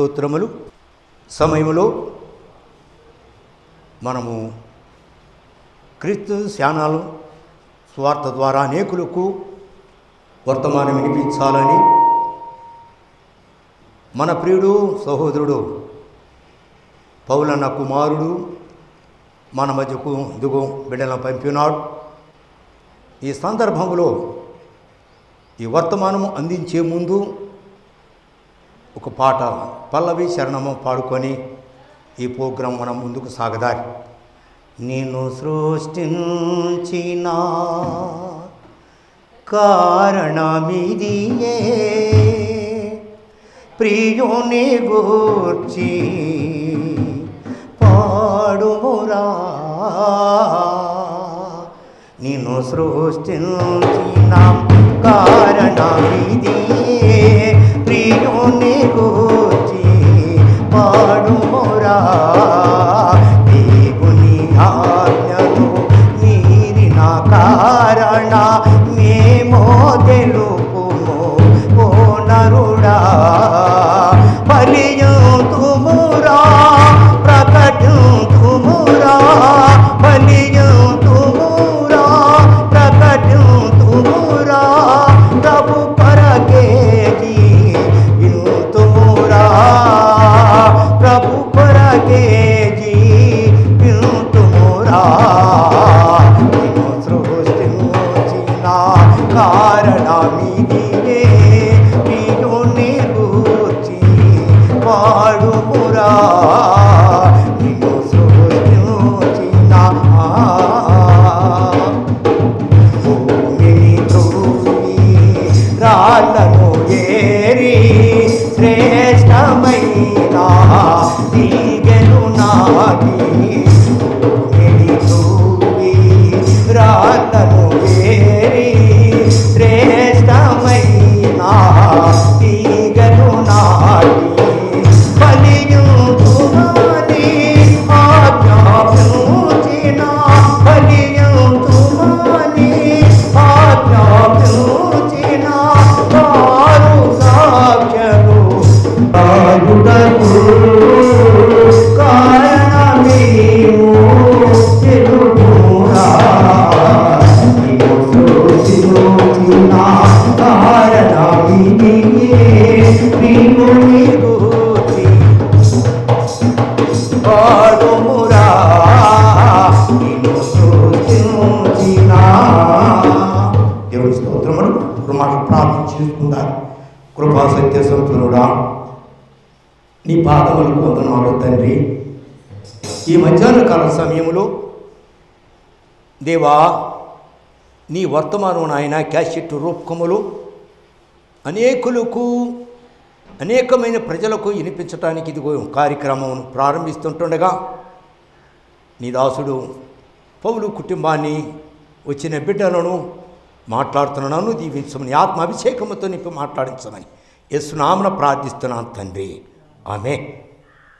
స్తోత్రములు. సమయంలో మనము క్రీస్తు శానాలు స్వార్థ ద్వారా అనేకులకు వర్తమానం వినిపించాలని మన ప్రియుడు సహోదరుడు పౌలన్న కుమారుడు మన మధ్యకు దిగు బిడ్డలను పంపినాడు. ఈ సందర్భంలో ఈ వర్తమానము అందించే ముందు ఒక పాట పల్లవి శరణము పాడుకొని ఈ ప్రోగ్రాం మనం ముందుకు సాగదారి. నేను సృష్టించిన కారణమిదియే ప్రియుని గూర్చి పాడుమురా. నిన్ను సృష్టించిన కారణమిదియే ప్రియుని గూర్చి పాడుమురా. కృపా సత్య సంతులుడా నీ పాదములకు వందనాలు తండ్రి. ఈ మధ్యాహ్న కాల సమయంలో దేవా నీ వర్తమానం నాయన క్యాసెట్ రూపకములు అనేకులకు అనేకమైన ప్రజలకు వినిపించటానికి ఇది కార్యక్రమం ప్రారంభిస్తుంటుండగా నీ దాసుడు పౌలు కుటుంబాన్ని వచ్చిన బిడ్డలను మాట్లాడుతున్నాను దీవించమని ఆత్మ అభిషేకముతో నింపి మాట్లాడించమని. యస్సునామన ప్రార్థిస్తున్నాను తండ్రి. ఆమె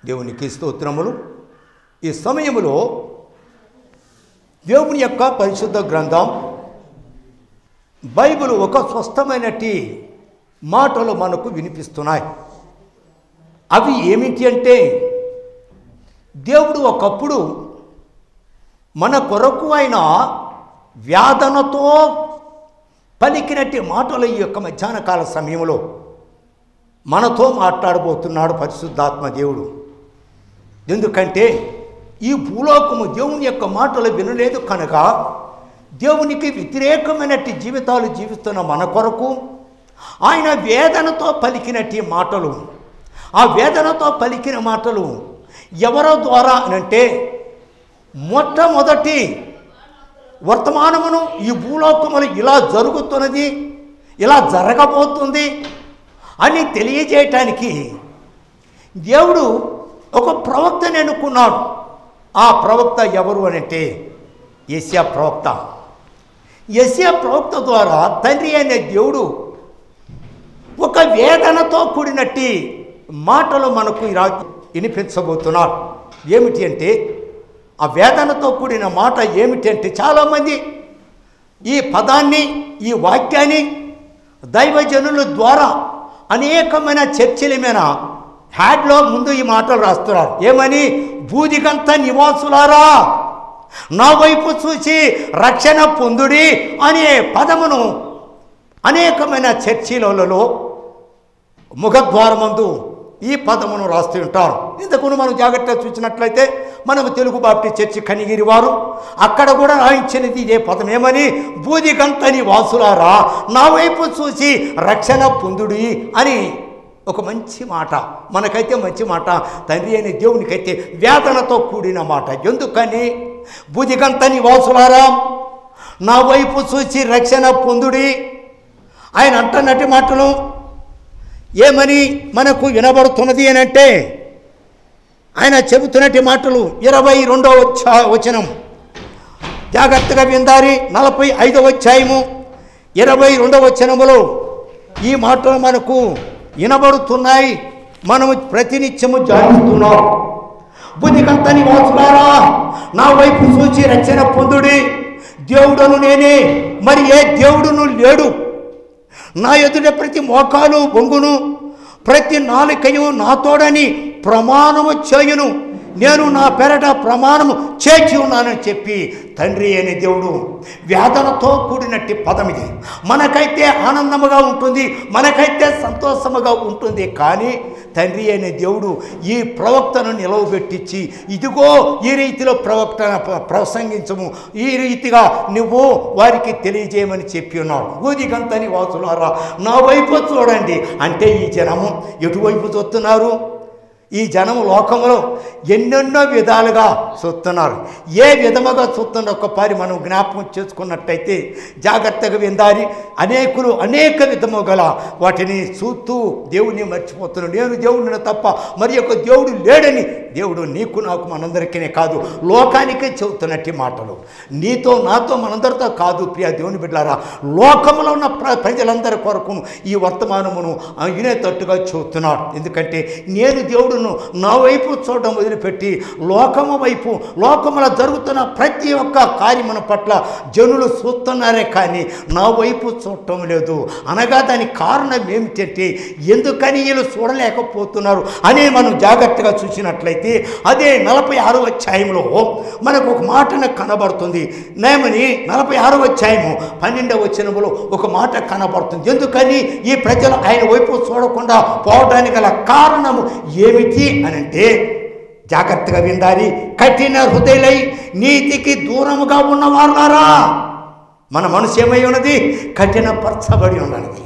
దేవునికి స్తోత్రములు. ఈ సమయంలో దేవుని యొక్క పరిశుద్ధ గ్రంథం బైబిల్ ఒక స్వస్థమైనటి మాటలు మనకు వినిపిస్తున్నాయి. అవి ఏమిటి అంటే దేవుడు ఒకప్పుడు మన కొరకు ఆయన వ్యాధనతో పలికినట్టి మాటలు ఈ యొక్క మధ్యాహ్న కాల సమయంలో మనతో మాట్లాడబోతున్నాడు పరిశుద్ధాత్మ దేవుడు. ఎందుకంటే ఈ భూలోకము దేవుని యొక్క మాటలు వినలేదు కనుక దేవునికి వ్యతిరేకమైనటి జీవితాలు జీవిస్తున్న మన కొరకు ఆయన వేదనతో పలికినటి మాటలు ఆ వేదనతో పలికిన మాటలు ఎవరో ద్వారా అనంటే మొట్టమొదటి వర్తమానమును ఈ భూలోకములు ఇలా జరుగుతున్నది ఇలా జరగబోతుంది అని తెలియజేయటానికి దేవుడు ఒక ప్రవక్తని ఎన్నుకున్నాడు. ఆ ప్రవక్త ఎవరు అనంటే ఏసియా ప్రవక్త. ఏసియా ప్రవక్త ద్వారా తండ్రి అనే దేవుడు ఒక వేదనతో కూడినట్టి మాటలు మనకు ఇలా వినిపించబోతున్నాడు ఏమిటి అంటే ఆ వేదనతో కూడిన మాట ఏమిటంటే చాలామంది ఈ పదాన్ని ఈ వాక్యాన్ని దైవజనుల ద్వారా అనేకమైన చర్చల మీద హ్యాడ్లో ముందు ఈ మాటలు రాస్తున్నారు. ఏమని? బూదిగంత నివాసులారా నా వైపు చూసి రక్షణ పొందుడి అనే పదమును అనేకమైన చర్చిలలో ముఖద్వారమందు ఈ పదమును రాస్తూ ఉంటారు. ఇంతకును మనం జాగ్రత్తగా చూసినట్లయితే మనము తెలుగు బాప్టి చర్చి కనిగిరి వారు. అక్కడ కూడా రాయించినది ఇదే పదం. ఏమని? బూదిగంతని వాసులారా నా వైపు చూసి రక్షణ పొందుడి అని ఒక మంచి మాట. మనకైతే మంచి మాట. తండ్రి అనే దేవునికైతే వేదనతో కూడిన మాట. ఎందుకని? బుదిగంతని వాసులారా నా వైపు చూసి రక్షణ పొందుడి. ఆయన అంటున్నటి మాటలు ఏమని మనకు వినబడుతున్నది అని అంటే ఆయన చెబుతున్నటి మాటలు ఇరవై రెండవ వచనం. జాగ్రత్తగా విందారి నలభై ఐదవ అధ్యాయము ఇరవై రెండవ వచనములో ఈ మాటలు మనకు వినబడుతున్నాయి. మనము ప్రతినిత్యము జాగిస్తున్నాం బుద్ధికంతని వాసులారా నా వైపు చూచి రక్షణ పొందుడి. దేవుడను నేనే మరి ఏ దేవుడును లేడు? నా ఎదుట ప్రతి మోకాలు బొంగును ప్రతి నాలుకయు నాతోడని ప్రమాణము చేయును. నేను నా పెరట ప్రమాణము చేర్చి ఉన్నానని చెప్పి తండ్రి అనే దేవుడు వేదనతో కూడినట్టి పదం ఇది మనకైతే ఆనందముగా ఉంటుంది మనకైతే సంతోషముగా ఉంటుంది. కానీ తండ్రి అనే దేవుడు ఈ ప్రవక్తను నిలవబెట్టించి ఇదిగో ఈ రీతిలో ప్రవక్త ప్రసంగించము. ఈ రీతిగా నువ్వు వారికి తెలియజేయమని చెప్పి ఉన్నాడు. ఊదిగంతని వాసులారా నా వైపు చూడండి. అంటే ఈ జనము ఎటువైపు చూస్తున్నారు? ఈ జనము లోకంలో ఎన్నెన్నో విధాలుగా చూస్తున్నారు. ఏ విధముగా చూస్తున్న ఒక్కపారి మనం జ్ఞాపకం చేసుకున్నట్టయితే జాగ్రత్తగా విందాలి అనేకులు అనేక విధము గల వాటిని చూస్తూ దేవుని మర్చిపోతున్నాడు నేను దేవుడిని తప్ప మరి యొక్క దేవుడు లేడని దేవుడు నీకు నాకు మనందరికీ కాదు. లోకానికే చెబుతున్నట్టు మాటలు. నీతో నాతో మనందరితో కాదు ప్రియ దేవుని బిడ్డారా లోకంలో ఉన్న ప్ర ప్రజలందరి కొరకును ఈ వర్తమానమును వినేటట్టుగా చూస్తున్నాడు ఎందుకంటే నేను దేవుడు దేవుడును నా వైపు చూడడం వదిలిపెట్టి లోకము వైపు లోకములో జరుగుతున్న ప్రతి ఒక్క కార్యమున పట్ల జనులు చూస్తున్నారే కానీ నా వైపు చూడటం లేదు. అనగా దానికి కారణం ఏమిటంటే ఎందుకని వీళ్ళు చూడలేకపోతున్నారు అని మనం జాగ్రత్తగా చూసినట్లయితే అదే నలభై ఆరో అధ్యాయంలో మనకు ఒక మాట కనబడుతుంది. నేమని నలభై ఆరో అధ్యాయము పన్నెండవ వచనములో ఒక మాట కనబడుతుంది. ఎందుకని? ఈ ప్రజలు ఆయన వైపు చూడకుండా పోవడానికి గల కారణము ఏమిటి? అని అనంటే జాగ్రత్తగా విందాలి కఠిన హృదయులై నీతికి దూరముగా ఉన్నవారులారా. మన మనసు ఏమై ఉన్నది కఠినపరచబడి ఉన్నది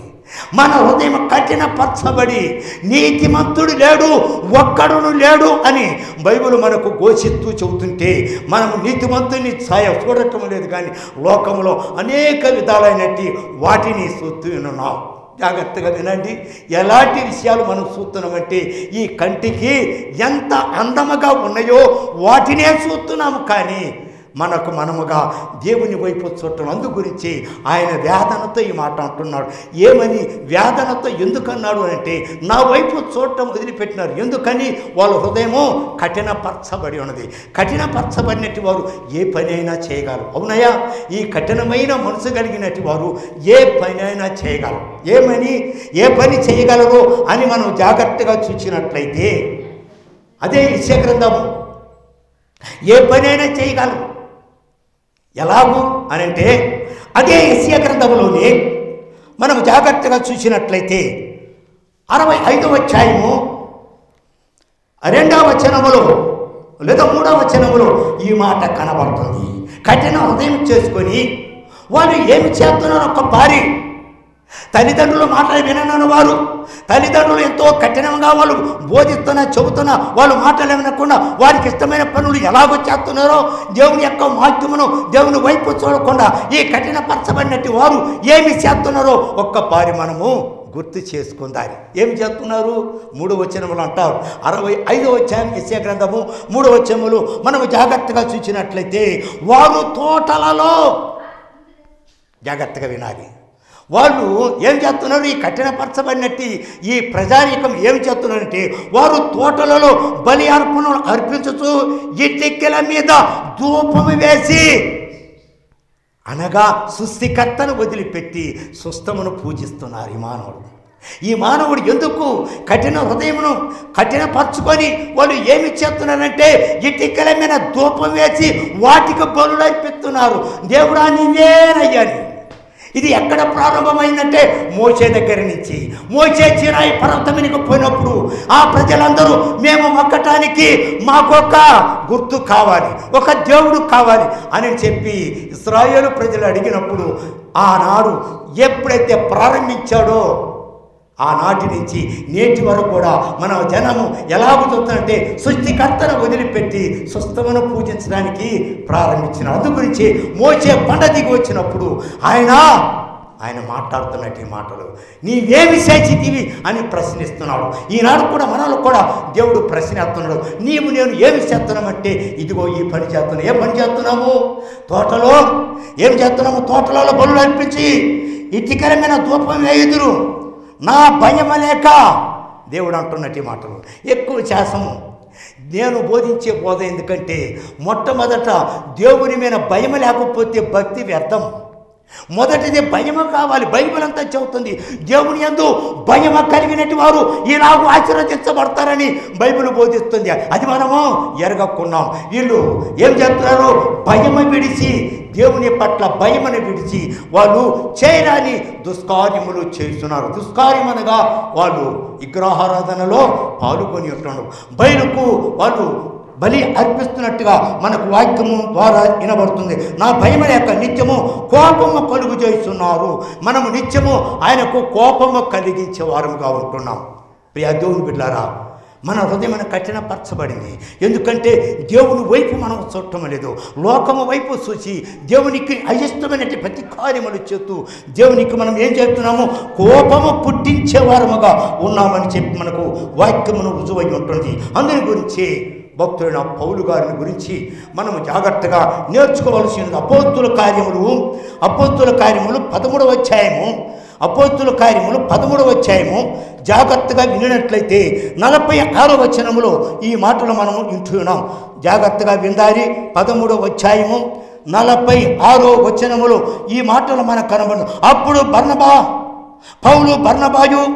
మన హృదయం కఠినపరచబడి నీతిమంతుడు లేడు ఒక్కడును లేడు అని బైబిల్ మనకు ఘోషిస్తూ చెబుతుంటే మనము నీతిమంతుని ఛాయ చూడటం లేదు కానీ లోకంలో అనేక విధాలైనటి వాటిని చూస్తూ ఉన్నాం. జాగ్రత్తగా వినండి. ఎలాంటి విషయాలు మనం చూస్తున్నామంటే ఈ కంటికి ఎంత అందముగా ఉన్నాయో వాటినే చూస్తున్నాము కానీ మనకు మనముగా దేవుని వైపు చూడటం అందు గురించి ఆయన వేదనతో ఈ మాట అంటున్నాడు. ఏమని? వేదనతో ఎందుకన్నాడు అంటే నా వైపు చూడటం వదిలిపెట్టినారు. ఎందుకని? వాళ్ళ హృదయము కఠినపరచబడి ఉన్నది. కఠినపరచబడినట్టు వారు ఏ పని అయినా చేయగలరు. అవునయ్యా? ఈ కఠినమైన మనసు కలిగినటి వారు ఏ పని అయినా చేయగలరు. ఏమని? ఏ పని చేయగలరు అని మనం జాగ్రత్తగా చూసినట్లయితే అదే ఇష్య గ్రంథము. ఏ పనైనా చేయగలరు. ఎలాగూ అని అంటే అదే ఇస్య గ్రంథంలోనే మనం జాగ్రత్తగా చూసినట్లయితే అరవై ఐదవ అధ్యాయము రెండవ వచనములో లేదా మూడవ వచనములో ఈ మాట కనబడుతుంది. కఠిన హృదయం చేసుకొని వాళ్ళు ఏమి చేస్తున్నారు ఒక భారీ తల్లిదండ్రులు మాటలు వినని వారు. తల్లిదండ్రులు ఎంతో కఠినంగా వాళ్ళు బోధిస్తున్నా చెబుతున్నా వాళ్ళు మాటలు వినకుండా వారికి ఇష్టమైన పనులు ఎలాగో చేస్తున్నారో దేవుని యొక్క మాధ్యమును దేవుని వైపు చూడకుండా ఈ కఠినపరచబడినట్టు వారు ఏమి చేస్తున్నారో ఒక్క పారి మనము గుర్తు చేసుకుందాలి. ఏం చేస్తున్నారు? మూడు వచనములు అంటారు. అరవై ఐదవ వచ్చాయం ఇసే గ్రంథము మూడు వచనములు మనము జాగ్రత్తగా చూసినట్లయితే వారు తోటలలో జాగ్రత్తగా వినాలి. వాళ్ళు ఏం చేస్తున్నారు? ఈ కఠినపరచబడినట్టు ఈ ప్రజానీకం ఏం చేస్తున్నారంటే వారు తోటలలో బలి అర్పణలు అర్పించుతూ ఇటికెల మీద ధూపము వేసి అనగా సుస్థికర్తను వదిలిపెట్టి సుస్థమును పూజిస్తున్నారు ఈ మానవుడు. ఈ మానవుడు ఎందుకు కఠిన హృదయమును కఠినపరుచుకొని వాళ్ళు ఏమి చేస్తున్నారంటే ఇటుకల మీద ధూపం వేసి వాటికి బలులు అర్పిస్తున్నారు దేవుడా నీవేనయ్యని. ఇది ఎక్కడ ప్రారంభమైందంటే మోచే దగ్గర నుంచి. మోచే చిరాయి పర్వతమునికి పోయినప్పుడు ఆ ప్రజలందరూ మేము మొక్కటానికి మాకొక గుర్తు కావాలి ఒక దేవుడు కావాలి అని చెప్పి ఇస్రాయేలు ప్రజలు అడిగినప్పుడు ఆనాడు ఎప్పుడైతే ప్రారంభించాడో ఆనాటి నుంచి నేటి వరకు కూడా మన జనము ఎలా కుదురుతుందంటే సృష్టికర్తను వదిలిపెట్టి స్వస్థమును పూజించడానికి ప్రారంభించిన. అందు గురించి మోచే పండ దిగి వచ్చినప్పుడు ఆయన ఆయన మాట్లాడుతున్నట్టు ఈ మాటలు. నీవేమి చేసితివి అని ప్రశ్నిస్తున్నాడు. ఈనాడు కూడా మనలో కూడా దేవుడు ప్రశ్నిస్తున్నాడు నీవు నేను ఏమి చేస్తున్నామంటే ఇదిగో ఈ పని చేస్తున్నావు ఏ పని చేస్తున్నాము తోటలో. ఏం చేస్తున్నాము తోటలలో బలు అర్పించి ఇటుకరమైన ధూపం వేయుదురు నా భయం లేక దేవుడు అంటున్నట్టు మాటలు. ఎక్కువ శాసము. నేను బోధించే బోధ ఎందుకంటే మొట్టమొదట దేవుని మీద భయం లేకపోతే భక్తి వ్యర్థం. మొదటిది భయము కావాలి. బైబిల్ అంతా చెబుతుంది. దేవుని యందు భయము కలిగినట్టు వారు ఈలాగూ ఆశీర్వదించబడతారని బైబిల్ బోధిస్తుంది. అది మనము ఎరగక్కున్నాం వీళ్ళు ఏం చేస్తున్నారు? భయము విడిచి దేవుని పట్ల భయమని విడిచి వాళ్ళు చేయరాని దుష్కార్యములు చేస్తున్నారు. దుష్కార్యమనగా వాళ్ళు విగ్రహారాధనలో పాల్గొని ఉంటున్నారు. బయలుకు వాళ్ళు బలి అర్పిస్తున్నట్టుగా మనకు వాక్యము ద్వారా వినబడుతుంది. నా భయం యొక్క నిత్యము కోపము కలుగు చేస్తున్నారు. మనము నిత్యము ఆయనకు కోపము కలిగించే వారముగా ఉంటున్నాం. ప్రియా దేవుని బిడ్డారా మన హృదయం కఠినపరచబడింది. ఎందుకంటే దేవుని వైపు మనం చూడటం లేదు. లోకము వైపు చూసి దేవునికి అయిష్టమైనటువంటి ప్రతి కార్యములు చేస్తూ దేవునికి మనం ఏం చేస్తున్నాము కోపము పుట్టించే వారముగా ఉన్నామని చెప్పి మనకు వాక్యమును రుజువై ఉంటుంది. అందరి గురించి భక్తుడైన పౌలు గారిని గురించి మనము జాగ్రత్తగా నేర్చుకోవలసిన అపోత్తుల కార్యములు. అపోత్తుల కార్యములు పదమూడవ అధ్యాయము. అపోత్తుల కార్యములు పదమూడవ అధ్యాయము. జాగ్రత్తగా వినినట్లయితే నలభై ఆరో వచనములో ఈ మాటలు మనము వింటున్నాం. జాగ్రత్తగా విందారి పదమూడవ అధ్యాయము. నలభై ఆరో వచనములో ఈ మాటలు మనకు కనబడు అప్పుడు బర్ణబా పౌలు బర్ణబాయు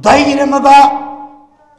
ధైర్యముగా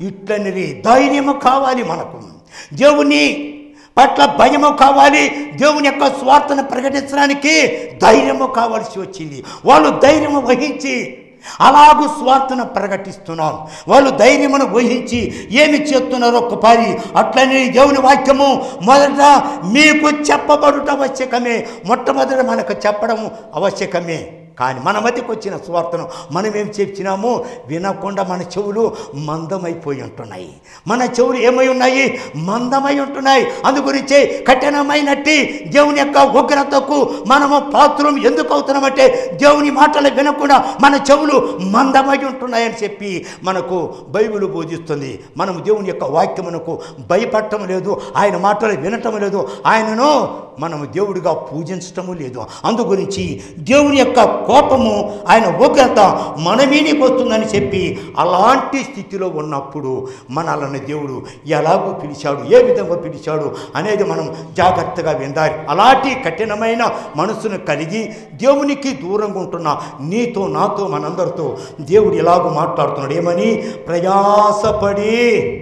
ఇట్లనిది ధైర్యము కావాలి మనకు. దేవుని పట్ల భయము కావాలి. దేవుని యొక్క స్వార్థను ప్రకటించడానికి ధైర్యము కావాల్సి వచ్చింది. వాళ్ళు ధైర్యము వహించి అలాగూ స్వార్థను ప్రకటిస్తున్నాం. వాళ్ళు ధైర్యమును వహించి ఏమి చేస్తున్నారో ఒకపారి అట్లనే దేవుని వాక్యము మొదట మీకు చెప్పబడుట ఆవశ్యకమే. మొట్టమొదట మనకు చెప్పడం ఆవశ్యకమే. కానీ మన మధ్యకు వచ్చిన స్వార్థను మనం ఏం చెప్పినాము వినకుండా మన చెవులు మందమైపోయి ఉంటున్నాయి. మన చెవులు ఏమై ఉన్నాయి? మందమై ఉంటున్నాయి. అందు గురించి కఠినమైనట్టి దేవుని యొక్క ఉగ్రతకు మనము పాత్రం ఎందుకు అవుతున్నామంటే దేవుని మాటలు వినకుండా మన చెవులు మందమై ఉంటున్నాయని చెప్పి మనకు బైబిల్ బోధిస్తుంది. మనము దేవుని యొక్క వాక్యమునకు భయపడటం లేదు. ఆయన మాటలు వినటం లేదు. ఆయనను మనము దేవుడిగా పూజించటము లేదు. అందు గురించి దేవుని యొక్క కోపము ఆయన ఉగ్రత మన మీదకి వస్తుందని చెప్పి అలాంటి స్థితిలో ఉన్నప్పుడు మనల్ని దేవుడు ఎలాగో పిలిచాడు ఏ విధంగా పిలిచాడు అనేది మనం జాగ్రత్తగా విందాలి. అలాంటి కఠినమైన మనసును కలిగి దేవునికి దూరంగా ఉంటున్న నీతో నాతో మనందరితో దేవుడు ఎలాగో మాట్లాడుతున్నాడు. ఏమని? ప్రయాసపడి.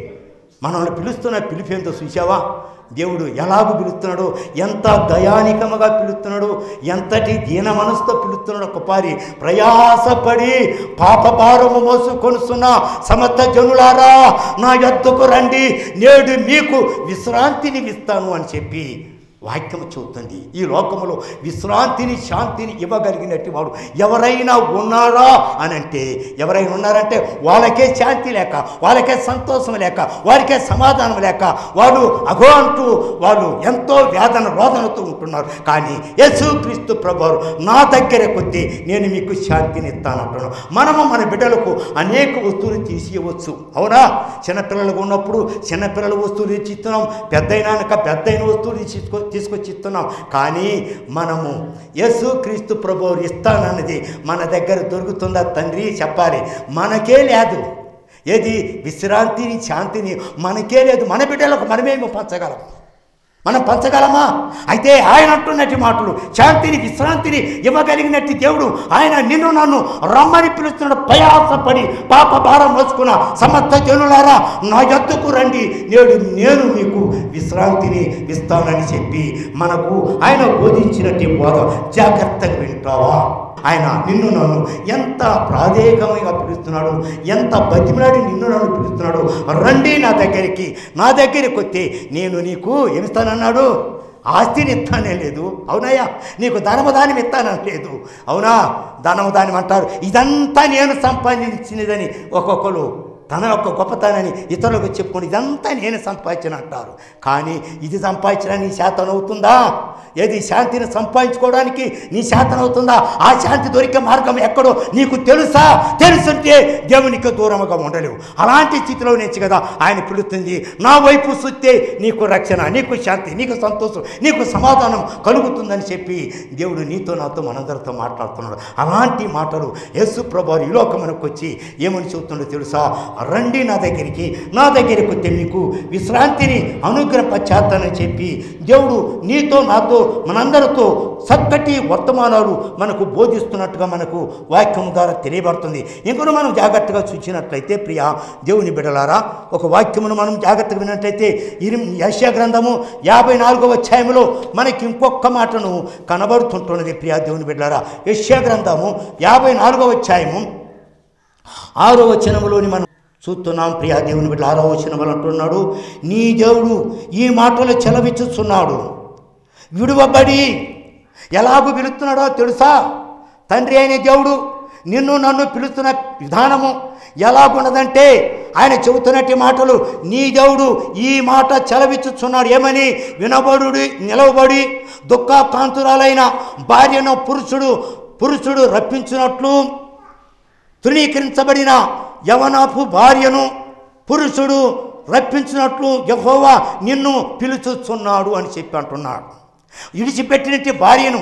మనల్ని పిలుస్తున్న పిలిపేంతో చూసావా దేవుడు ఎలాగూ పిలుస్తున్నాడు ఎంత దయానికముగా పిలుస్తున్నాడు ఎంతటి దీన మనసుతో పిలుస్తున్నాడు ఒకపారి ప్రయాసపడి పాపభారము మోసుకొనుస్తున్న సమస్త జనులారా నా యొద్దకు రండి నేడు మీకు విశ్రాంతిని ఇస్తాను అని చెప్పి వాక్యం చెబుతుంది. ఈ లోకములో విశ్రాంతిని శాంతిని ఇవ్వగలిగినట్టు వాడు ఎవరైనా ఉన్నారా అని అంటే ఎవరైనా ఉన్నారంటే వాళ్ళకే శాంతి లేక వాళ్ళకే సంతోషం లేక వారికే సమాధానం లేక వాళ్ళు అగో అంటూ వాళ్ళు ఎంతో వేదన రోదనతో ఉంటున్నారు. కానీ యేసుక్రీస్తు ప్రభువారు నా దగ్గర కొద్దీ నేను మీకు శాంతిని ఇస్తానంటున్నాను మనము మన బిడ్డలకు అనేక వస్తువులు తీసియవచ్చు. అవునా? చిన్నపిల్లలకు ఉన్నప్పుడు చిన్నపిల్లల వస్తువులు ఇచ్చి ఇస్తున్నాం. పెద్దయినాక పెద్దయిన వస్తువులు తీసుకొ తీసుకొచ్చి ఇస్తున్నాం కానీ మనము యేసు క్రీస్తు ప్రభువు ఇస్తానన్నది మన దగ్గర దొరుకుతుందా తండ్రి? చెప్పాలి. మనకే లేదు. ఏది? విశ్రాంతిని శాంతిని మనకే లేదు. మన బిడ్డలకు మనమేమి పంచగలం? మనం పంచగలమా? అయితే ఆయన అంటున్నట్టు మాటలు శాంతిని విశ్రాంతిని ఇవ్వగలిగినట్టు దేవుడు ఆయన నిన్ను నన్ను రమ్మని పిలుస్తున్నాడు. ప్రయాసపడి పాప భారం మోసుకున్న సమర్థ జనులారా నా యొద్దకు రండి. నేడు నేను మీకు విశ్రాంతిని ఇస్తానని చెప్పి మనకు ఆయన బోధించినట్టు బోధ. జాగ్రత్తగా వింటావా? ఆయన నిన్ను నన్ను ఎంత ప్రాధేయకంగా పిలుస్తున్నాడు? ఎంత బతిమలాడి నిన్ను నన్ను పిలుస్తున్నాడు? రండి నా దగ్గరికి నా దగ్గరికి వస్తే నేను నీకు ఏమిస్తానన్నాడు ఆస్తిని ఇస్తానే లేదు. అవునయ్యా నీకు ధనమదానం ఇస్తానని లేదు. అవునా? ధనమదానం అంటారు. ఇదంతా నేను సంపాదించినదని ఒక్కొక్కరు తన యొక్క గొప్పతనాన్ని ఇతరులకు చెప్పుకొని ఇదంతా నేను సంపాదించిన అంటారు. కానీ ఇది సంపాదించిన నీ శాతం అవుతుందా? ఏది శాంతిని సంపాదించుకోవడానికి నీ శాతం అవుతుందా? ఆ శాంతి దొరికే మార్గం ఎక్కడో నీకు తెలుసా? తెలుసుంటే దేవునికి దూరముగా ఉండలేవు. అలాంటి స్థితిలో నుంచి కదా ఆయన పిలుస్తుంది నా వైపు చూస్తే నీకు రక్షణ నీకు శాంతి నీకు సంతోషం నీకు సమాధానం కలుగుతుందని చెప్పి దేవుడు నీతో నాతో మనందరితో మాట్లాడుతున్నాడు. అలాంటి మాటలు యేసు ప్రభు ఈ లోకమునకు వచ్చి ఏమని చెబుతుండో తెలుసా? రండి నా దగ్గరికి నా దగ్గరికి తెలియకు విశ్రాంతిని అనుగ్రహపశ్చాత్తని చెప్పి దేవుడు నీతో నాతో మనందరితో చక్కటి వర్తమానాలు మనకు బోధిస్తున్నట్టుగా మనకు వాక్యం ద్వారా తెలియబడుతుంది. ఇంకను మనం జాగ్రత్తగా చూసినట్లయితే ప్రియ దేవుని బిడలారా ఒక వాక్యమును మనం జాగ్రత్తగా విన్నట్లయితే ఇరి యశ్యా గ్రంథము యాభై నాలుగవ అధ్యాయంలో మనకి ఇంకొక మాటను కనబడుతుంటున్నది ప్రియా దేవుని బిడ్డారా యశ్యా గ్రంథము యాభై నాలుగవ అధ్యాయము ఆరో వచనములోని మనం చూస్తున్నాం ప్రియా దేవుని బిడ్డ ఆరో అంటున్నాడు నీ దేవుడు ఈ మాటలు చెలవిచ్చుచున్నాడు. విడువబడి ఎలాగూ పిలుస్తున్నాడో తెలుసా? తండ్రి అయిన దేవుడు నిన్ను నన్ను పిలుస్తున్న విధానము ఎలాగున్నదంటే ఆయన చెబుతున్నట్టు మాటలు నీ దేవుడు ఈ మాట చెలవిచ్చుచున్నాడు. ఏమని? వినబడుడి నిలవబడి దుఃఖకాంతురాలైన భార్యను పురుషుడు పురుషుడు రప్పించినట్లు తృణీకరించబడిన యవనపు భార్యను పురుషుడు రప్పించినట్లు యహోవా నిన్ను పిలుచుచున్నాడు అని చెప్పి అంటున్నాడు. విడిచిపెట్టినట్టు భార్యను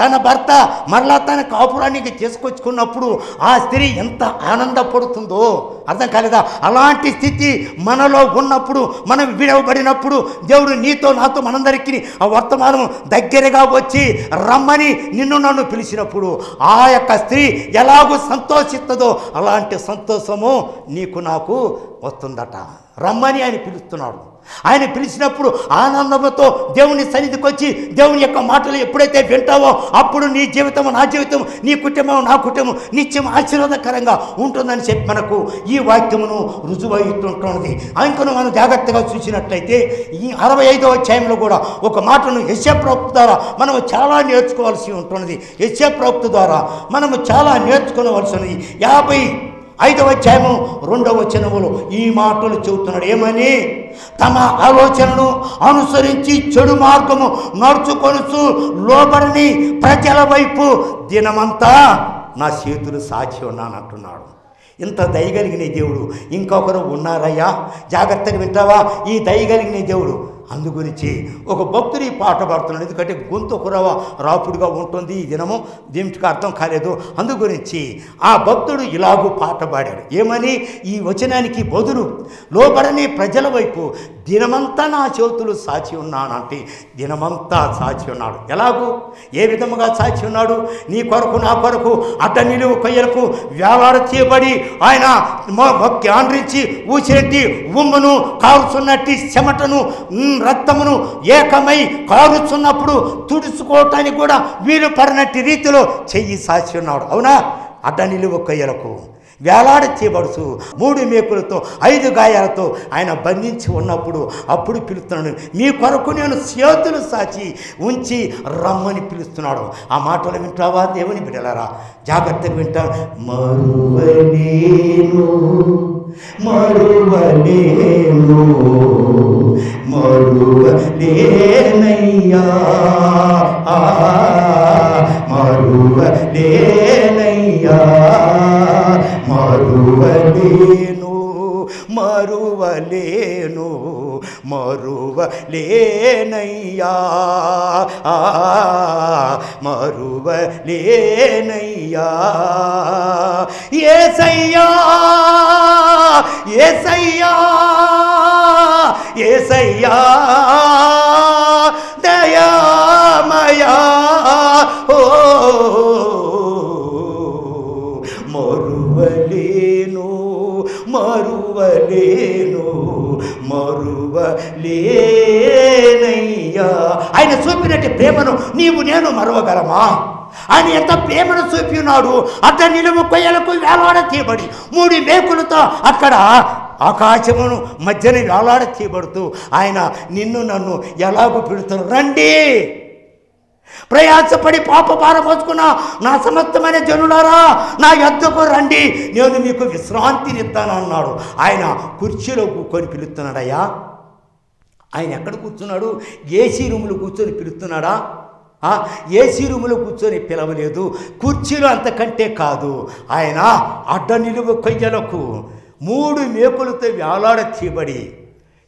తన భర్త మరలా తన కాపురానికి చేసుకొచ్చుకున్నప్పుడు ఆ స్త్రీ ఎంత ఆనందపడుతుందో అర్థం కాలేదా? అలాంటి స్థితి మనలో ఉన్నప్పుడు మనం విడవబడినప్పుడు దేవుడు నీతో నాతో మనందరికీ ఆ వర్తమానం దగ్గరగా వచ్చి రమ్మని నిన్ను నన్ను పిలిచినప్పుడు ఆ యొక్క స్త్రీ ఎలాగూ సంతోషిస్తుందో అలాంటి సంతోషము నీకు నాకు వస్తుందట. రమ్మని ఆయన పిలుస్తున్నాడు. ఆయన పిలిచినప్పుడు ఆనందంతో దేవుని సన్నిధికి వచ్చి దేవుని యొక్క మాటలు ఎప్పుడైతే వింటావో అప్పుడు నీ జీవితం నా జీవితం నీ కుటుంబం నా కుటుంబం నిత్యం ఆశీర్వాదకరంగా ఉంటుందని చెప్పి మనకు ఈ వాక్యమును రుజువైతుంటున్నది ఆయనకును మనం జాగ్రత్తగా చూసినట్లయితే ఈ అరవై ఐదవ అధ్యాయంలో కూడా ఒక మాటను యశప్రవక్త ద్వారా మనము చాలా నేర్చుకోవాల్సి ఉంటున్నది. యశప్రవక్త ద్వారా మనము చాలా నేర్చుకోవలసినది. యాభై ఐదవ అధ్యాయము రెండవ వచనములు ఈ మాటలు చెబుతున్నాడు. ఏమని? తమ ఆలోచనను అనుసరించి చెడు మార్గము నడుచుకొనుచు లోబడిని ప్రజల వైపు దినమంతా నా చేతులు సాచి ఉన్నానంటున్నాడు ఇంత దయగలిగిన దేవుడు ఇంకొకరు ఉన్నారయ్యా? జాగ్రత్తగా వింటావా? ఈ దయగలిగిన దేవుడు అందు గురించి ఒక భక్తుడు ఈ పాట పాడుతున్నాడు. ఎందుకంటే గొంతు కురవ రాపుడుగా ఉంటుంది ఈ దినము. దీనికి అర్థం కాలేదు. అందుగురించి ఆ భక్తుడు ఇలాగూ పాట పాడాడు. ఏమని? ఈ వచనానికి బదులు లోబడని ప్రజల వైపు దినమంతా నా చేతులు సాచి ఉన్నానంటే దినమంతా సాచి ఉన్నాడు. ఎలాగూ? ఏ విధముగా సాచి ఉన్నాడు? నీ కొరకు నా కొరకు అడ్డ నిలువు కొయ్యలకు వ్యాపార చేయబడి ఆయన భక్తి ఆండ్రించి ఊసిరెట్టి ఉమ్మను కారుచున్నట్టి చెమటను రక్తమును ఏకమై కారుచున్నప్పుడు తుడుచుకోవటానికి కూడా వీలు పడినట్టి రీతిలో చెయ్యి సాచి ఉన్నాడు. అవునా? అడ్డ నిలువు కొయ్యలకు. వేలాడ చేయబడుచు. మూడు మేకులతో ఐదు గాయాలతో ఆయన బంధించి ఉన్నప్పుడు అప్పుడు పిలుస్తున్నాడు మీ కొరకు నేను చేతులు సాచి ఉంచి రమ్మని పిలుస్తున్నాడు. ఆ మాటలు వింటావా దేవుని బిడ్డలారా? జాగ్రత్తగా వింటాను మరువలేను మరువలేను మరువలేనయ్యా. ఆ, మరువలేనయ్యా. ಮರುವಲೇನು ಮರುವಲೇನು ಮರುವಲೇನಯ್ಯಾ ಮರುವಲೇನಯ್ಯಾ ಏಸಯ್ಯಾ ಏಸಯ್ಯಾ ஏசையா தயாமயா ஓ లేనయ్యా ఆయన చూపినట్టు ప్రేమను నీవు నేను మరవగలమా? ఆయన ఎంత ప్రేమను చూపి ఉన్నాడు అట్ట నిలువు కొయ్యలకు వేలాడ తీయబడి మూడు మేకులతో అక్కడ ఆకాశమును మధ్యన వేలాడ తీయబడుతూ ఆయన నిన్ను నన్ను ఎలాగో పెడుతున్నారు రండి. ప్రయాసపడి పాప భారం నా సమస్తమైన జనులారా నా యొద్దకు రండి. నేను మీకు విశ్రాంతినిస్తాను అన్నాడు ఆయన కుర్చీలో కూర్చొని పిలుస్తున్నాడయ్యా. ఆయన ఎక్కడ కూర్చున్నాడు? ఏసీ రూములో కూర్చొని పిలుస్తున్నాడా? ఏసీ రూములో కూర్చొని పిలవలేదు. కుర్చీలు అంతకంటే కాదు. ఆయన అడ్డ నిలువ కొయ్యలకు మూడు మేకులతో వేలాడ తీయబడి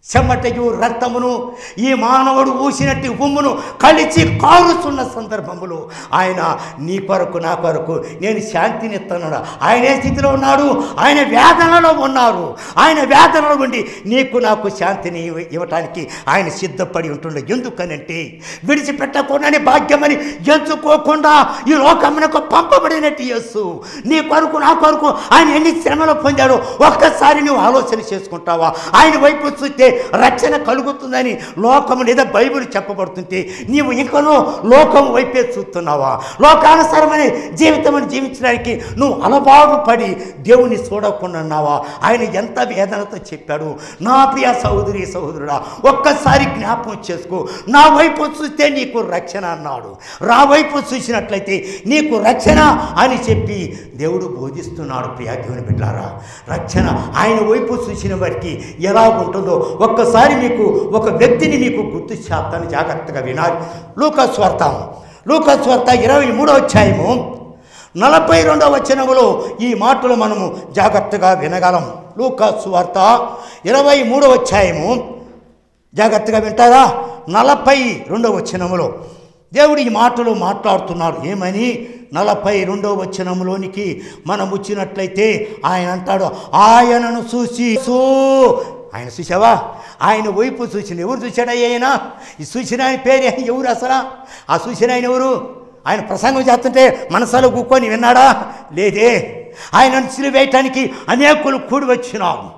చెమటయు రక్తమును ఈ మానవుడు ఊసినట్టు ఉమ్మును కలిసి కారుస్తున్న సందర్భంలో ఆయన నీ కొరకు నా కొరకు నేను శాంతినిస్తున్నాడు ఆయన ఏ స్థితిలో ఉన్నాడు? ఆయన వేదనలో ఉన్నారు. ఆయన వేదనలో ఉండి నీకు నాకు శాంతిని ఇవ్వటానికి ఆయన సిద్ధపడి ఉంటుండే. ఎందుకనంటే విడిచిపెట్టకుండానే భాగ్యమని ఎంచుకోకుండా ఈ లోకమునకు పంపబడినట్టు యేసు. నీ కొరకు నా కొరకు ఆయన ఎన్ని శ్రమలు పొందాడో ఒక్కసారి నువ్వు ఆలోచన చేసుకుంటావా? ఆయన వైపు చూస్తే రక్షణ కలుగుతుందని లోకము లేదా బైబిల్ చెప్పబడుతుంటే నీవు ఇంకనూ లోకం వైపే చూస్తున్నావా? లోకానుసారమైన జీవితం జీవించడానికి నువ్వు అలవాటు పడి దేవుని చూడకుండా ఉన్నావా? ఆయన ఎంత వేదనతో చెప్పాడు నా ప్రియ సహోదరి సహోదరుడా ఒక్కసారి జ్ఞాపకం చేసుకో. నా వైపు చూస్తే నీకు రక్షణ అన్నాడు. రా వైపు చూసినట్లయితే నీకు రక్షణ అని చెప్పి దేవుడు బోధిస్తున్నాడు. ప్రియా దేవుని బిడ్డారా రక్షణ ఆయన వైపు చూసిన వారికి ఎలా ఉంటుందో ఒక్కసారి మీకు ఒక వ్యక్తిని మీకు గుర్తు చేస్తాను జాగ్రత్తగా వినాలి. లూకస్ వార్త. వార్త ఇరవై మూడో అధ్యాయము. నలభై రెండవ వచనములో ఈ మాటలు మనము జాగ్రత్తగా వినగలం. లూకాసు వార్త ఇరవై మూడవ అధ్యాయము. జాగ్రత్తగా వింటారా? నలభై రెండవ వచనములో. దేవుడు ఈ మాటలు మాట్లాడుతున్నాడు. ఏమని? నలభై రెండవ వచనములోనికి మనం వచ్చినట్లయితే ఆయన అంటాడు ఆయనను చూసి సూ ఆయన చూసావా ఆయన వైపు చూసిన ఎవరు చూశాడా ఆయన ఈ చూసిన ఆయన పేరు ఎవరు అసలు? ఆ చూసిన ఆయన ఎవరు? ఆయన ప్రసంగం చేస్తుంటే మనసులో కూకొని విన్నాడా? లేదే. ఆయనను సిలివేయటానికి అనేకులు కూడి వచ్చినారు.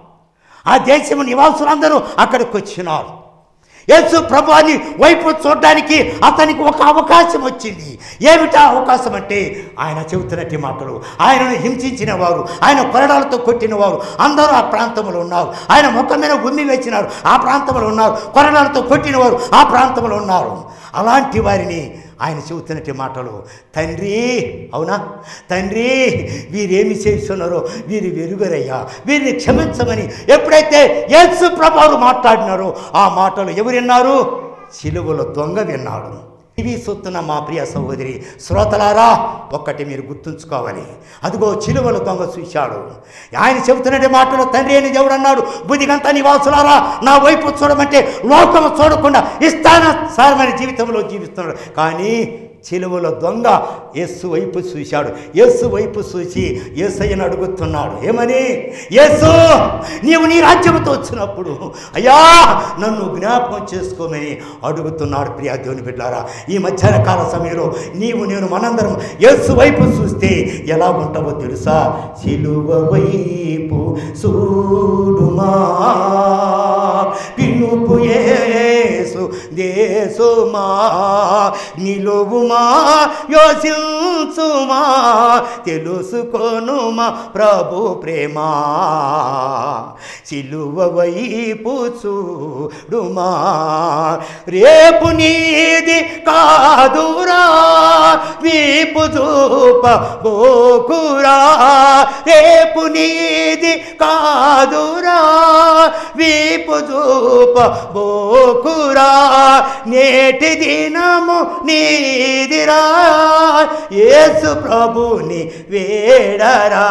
ఆ దేశం నివాసులందరూ అక్కడికి వచ్చినారు. యేసు ప్రభువాని వైపు చూడడానికి అతనికి ఒక అవకాశం వచ్చింది. ఏమిటా అవకాశం అంటే? ఆయన చెబుతున్నట్టు మాటలు. ఆయనను హింసించిన వారు ఆయన కొరడాలతో కొట్టిన వారు అందరూ ఆ ప్రాంతంలో ఉన్నారు. ఆయన ముఖం మీద గుమ్మి వేసినారు ఆ ప్రాంతంలో ఉన్నారు. కొరడాలతో కొట్టిన వారు ఆ ప్రాంతంలో ఉన్నారు. అలాంటి వారిని ఆయన చెబుతున్నటి మాటలు తండ్రి అవునా? తండ్రి వీరేమి చేస్తున్నారో వీరు వెరుగరయ్యా వీరిని క్షమించమని ఎప్పుడైతే యేసు ప్రభావం మాట్లాడినారో ఆ మాటలు ఎవరు విన్నారు? సిలువలో దొంగ విన్నాడు. ఇవి చూస్తున్న మా ప్రియ సహోదరి శ్రోతలారా ఒక్కటి మీరు గుర్తుంచుకోవాలి. అదిగో చిలువలు దొంగ చూశాడు. ఆయన చెబుతున్నటి మాటలు తండ్రి అని దేవుడు అన్నాడు బుద్ధిగంత నివాసులారా నా వైపు చూడమంటే లోకము చూడకుండా ఇస్తాన సారమైన జీవితంలో జీవిస్తున్నాడు. కానీ చిలువలో దొంగ యేసు వైపు చూశాడు. యేసు వైపు చూసి యేసయ్యను అడుగుతున్నాడు ఏమని? యేసు నీవు నీ రాజ్యంతో వచ్చినప్పుడు అయ్యా నన్ను జ్ఞాపకం చేసుకోమని అడుగుతున్నాడు ప్రియా దేవుని బిడ్డారా. ఈ మధ్యాహ్న కాల సమయంలో నీవు నేను మనందరం యేసు వైపు చూస్తే ఎలా ఉంటావో తెలుసా? సిలువ వైపు చూడుమా పిలుపు యేసు దేశుమా నిలువుమా యోసించుమా తెలుసుకొనుమా? ప్రభు ప్రేమ? సిలువ వైపు చూడుమా? రేపు నీది కాదురా వీపు చూప బోకురా రేపు నీది కాదురా వీపు చూప బోకురా నేటి దినము నీ నీదిరా యేసు ప్రభుని వేడరా.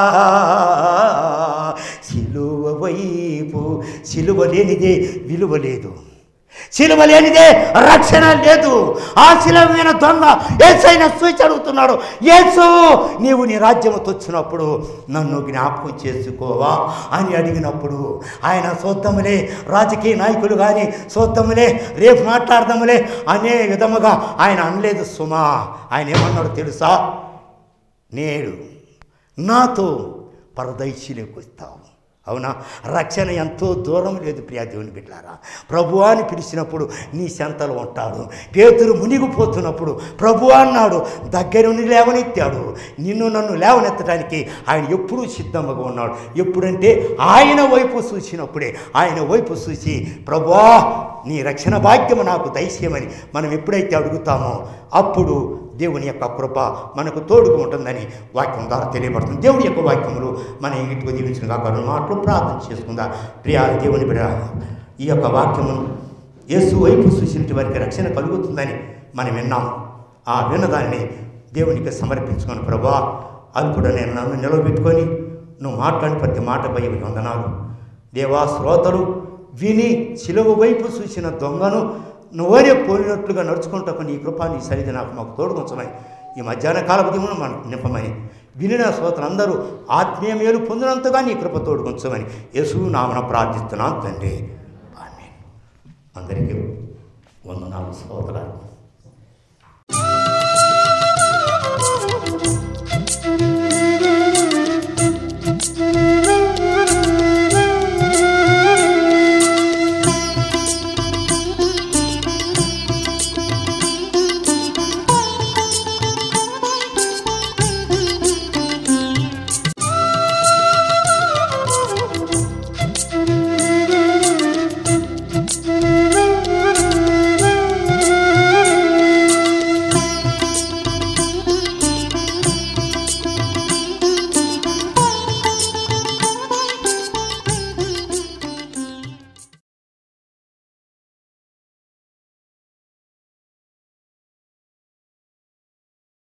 సిలువ వైపు సిలువ లేనిదే విలువ లేదు. శిలువ లేనిదే రక్షణ లేదు. ఆ శిలువ మీద దొంగ ఏసైనా సూచి అడుగుతున్నాడు ఏసు నీవు నీ రాజ్యము తెచ్చినప్పుడు నన్ను జ్ఞాపకం చేసుకోవా? అని అడిగినప్పుడు ఆయన సొద్దములే రాజకీయ నాయకులు కానీ సొద్దములే రేపు మాట్లాడదాములే అనే విధముగా ఆయన అనలేదు సుమా ఆయన ఏమన్నాడు తెలుసా? నేడు నాతో పరదైశీలోకి వస్తావు. అవునా? రక్షణ ఎంతో దూరం లేదు ప్రియా దేవుని బిడ్డారా. ప్రభు అని పిలిచినప్పుడు నీ సెంతలు ఉంటాడు. పేతురు మునిగిపోతున్నప్పుడు ప్రభు అన్నాడు దగ్గరుండి లేవనెత్తాడు. నిన్ను నన్ను లేవనెత్తడానికి ఆయన ఎప్పుడూ సిద్ధంగా ఉన్నాడు. ఎప్పుడంటే ఆయన వైపు చూసినప్పుడే ఆయన వైపు చూసి ప్రభువా నీ రక్షణ భాగ్యము నాకు దైశ్యమని మనం ఎప్పుడైతే అడుగుతామో అప్పుడు దేవుని యొక్క కృప మనకు తోడుగా ఉంటుందని వాక్యం ద్వారా తెలియబడుతుంది దేవుని యొక్క వాక్యములు మన ఇంటికి దీవించిన కాక మాటలు ప్రార్థన చేసుకుందా. ప్రియా దేవుని బిడ ఈ యొక్క వాక్యమును యేసు వైపు చూసినటువంటి వారికి రక్షణ కలుగుతుందని మనం విన్నాం. ఆ విన్నదాన్ని దేవునికి సమర్పించుకొని ప్రభా అది కూడా నేను నన్ను నిలవబెట్టుకొని నువ్వు మాట్లాడిన ప్రతి మాటపై వందనాలు. దేవా శ్రోతలు విని చిలువ వైపు చూసిన దొంగను నువ్వనే పోలినట్లుగా కొన్ని నీ కృప నీ సరిది నాకు మాకు తోడుకొంచమని ఈ మధ్యాహ్న కాలపు దిగును మనకు నింపమని. వినిన శ్రోతలందరూ ఆత్మీయ మేలు పొందినంతగా నీ కృప తోడుకొంచమని యేసు నామన ప్రార్థిస్తున్నాను తండ్రి. ఆమేన్. అందరికీ వందనాలు శ్రోతలు